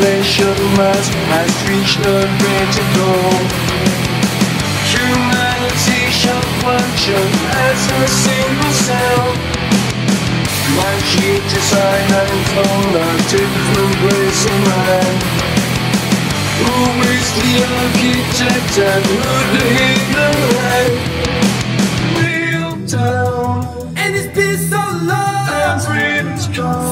critical mass has reached a greater goal. Humanity shall function as a single cell. My sheet design and clone a different race of man. Who is the architect and who the hidden hand? Real down And it's been so long and freedom's come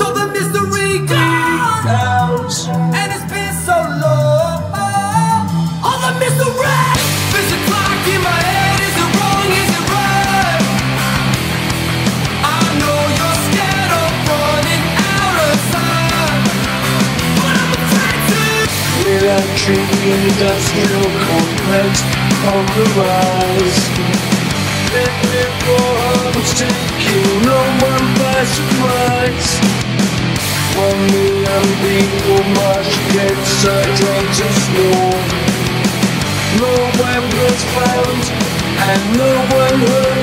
Electric industrial complex on the rise. Living for taking no one by surprise. One million people march against a dangerous war. No weapons found and no one heard.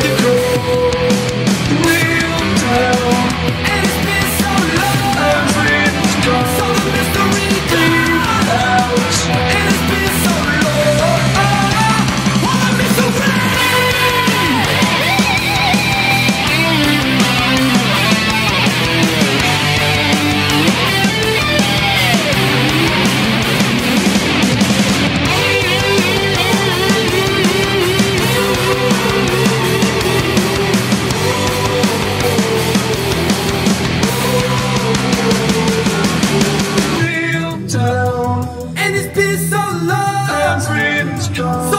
Go.